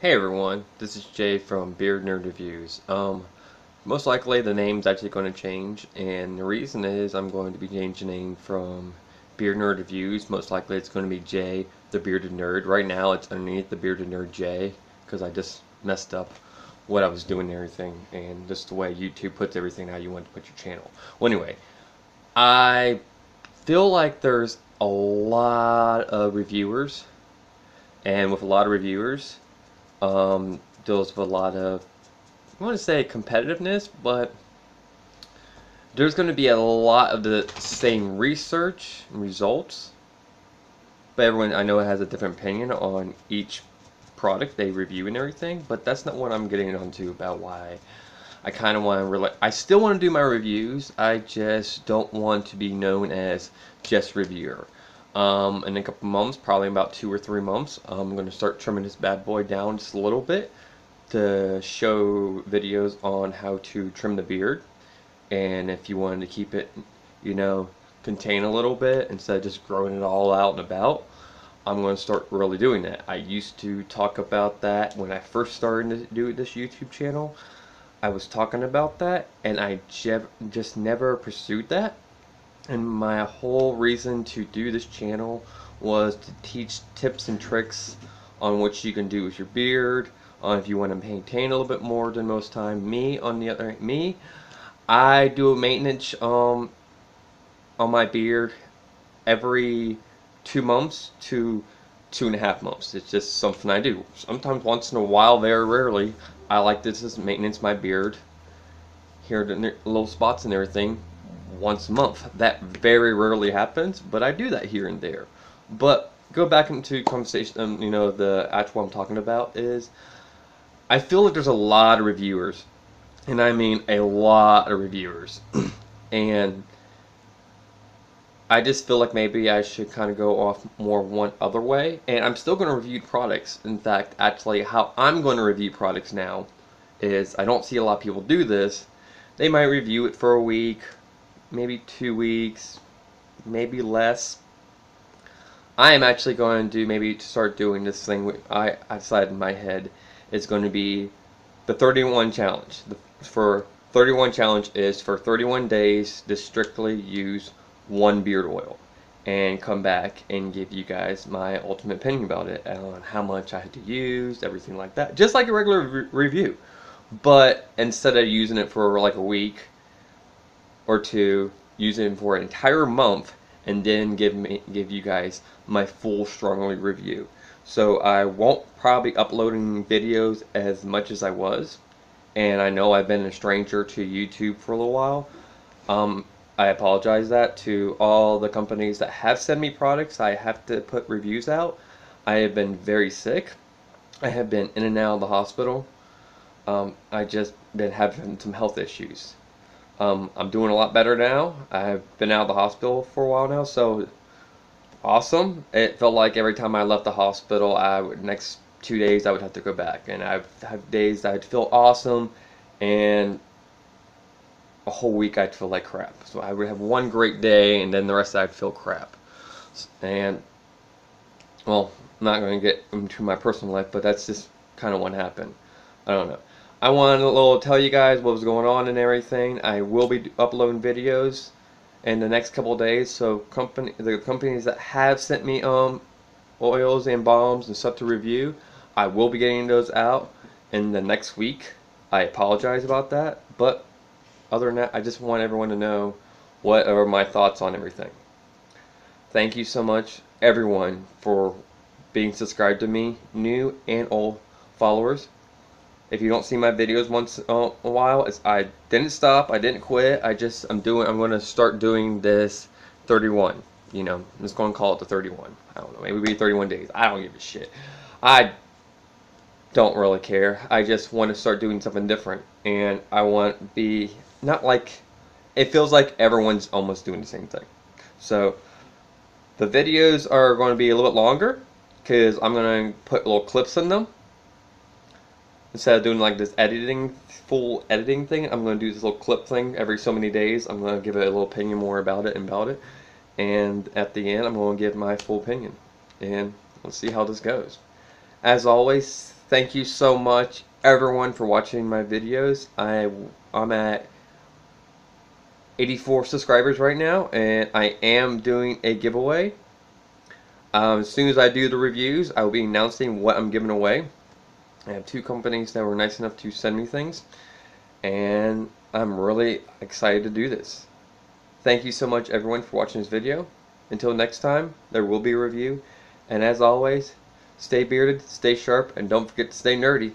Hey everyone, this is Jay from Beard Nerd Reviews. Um, most likely the name's actually going to change, and the reason is I'm going to be changing the name from Beard Nerd Reviews. Most likely it's going to be Jay, the Bearded Nerd. Right now it's underneath the Bearded Nerd Jay, because I just messed up what I was doing and everything, and just the way YouTube puts everything how you want to put your channel. Well, anyway, I feel like there's a lot of reviewers, and with a lot of reviewers, um, deals with a lot of, I want to say competitiveness, but there's going to be a lot of the same research and results. But everyone I know has a different opinion on each product they review and everything, but that's not what I'm getting onto about why I kind of want to relate. I still want to do my reviews. I just don't want to be known as just reviewer. Um, in a couple months, probably about two or three months, I'm going to start trimming this bad boy down just a little bit to show videos on how to trim the beard. And if you wanted to keep it, you know, contain a little bit instead of just growing it all out and about, I'm going to start really doing that. I used to talk about that when I first started to do this YouTube channel. I was talking about that and I just never pursued that and my whole reason to do this channel was to teach tips and tricks on what you can do with your beard on if you want to maintain a little bit more than most time. Me on the other me I do maintenance um on my beard every two months to two and a half months. It's just something I do. Sometimes once in a while very rarely I like this as maintenance my beard here the little spots and everything once a month. That very rarely happens, but I do that here and there. But go back into conversation, um, you know, the actual I'm talking about is I feel like there's a lot of reviewers, and I mean a lot of reviewers, and I just feel like maybe I should kind of go off more one other way, and I'm still going to review products. In fact, actually, how I'm going to review products now is I don't see a lot of people do this. They might review it for a week, maybe two weeks, maybe less. I am actually going to do maybe to start doing this thing I, I decided in my head is going to be the 31 challenge. The, for 31 challenge is for 31 days to strictly use one beard oil and come back and give you guys my ultimate opinion about it on how much I had to use, everything like that. Just like a regular re review. But instead of using it for like a week, or two, use it for an entire month, and then give me give you guys my full strongly review. So I won't probably uploading videos as much as I was, and I know I've been a stranger to YouTube for a little while. Um, I apologize that to all the companies that have sent me products. I have to put reviews out. I have been very sick. I have been in and out of the hospital. Um, I just been having some health issues. Um, I'm doing a lot better now. I've been out of the hospital for a while now, so awesome. It felt like every time I left the hospital, I would next two days I would have to go back, and I've had days I'd feel awesome, and a whole week I'd feel like crap. So I would have one great day, and then the rest I'd feel crap. And well, I'm not going to get into my personal life, but that's just kind of what happened. I don't know. I wanted to tell you guys what was going on and everything. I will be uploading videos in the next couple days. So company, the companies that have sent me um oils and balms and stuff to review, I will be getting those out in the next week. I apologize about that, but other than that, I just want everyone to know what are my thoughts on everything. Thank you so much, everyone, for being subscribed to me, new and old followers. If you don't see my videos once in a while, it's I didn't stop, I didn't quit. I just I'm doing I'm going to start doing this 31. You know, I'm just going to call it the 31. I don't know, maybe be 31 days. I don't give a shit. I don't really care. I just want to start doing something different, and I want to be not like it feels like everyone's almost doing the same thing. So the videos are going to be a little bit longer because I'm going to put little clips in them instead of doing like this editing, full editing thing, I'm going to do this little clip thing every so many days. I'm going to give it a little opinion more about it and about it. And at the end, I'm going to give my full opinion. And let's see how this goes. As always, thank you so much, everyone, for watching my videos. I I'm at 84 subscribers right now, and I am doing a giveaway. Um, as soon as I do the reviews, I will be announcing what I'm giving away. I have two companies that were nice enough to send me things, and I'm really excited to do this. Thank you so much, everyone, for watching this video. Until next time, there will be a review, and as always, stay bearded, stay sharp, and don't forget to stay nerdy.